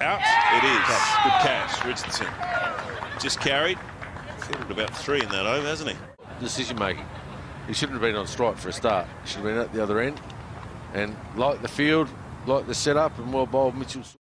out? It is. Good catch, Richardson. Just carried. Fielded about three in that over, hasn't he? Decision making. He shouldn't have been on strike for a start. He should have been at the other end. And like the field, like the setup, and well bowled Mitchell.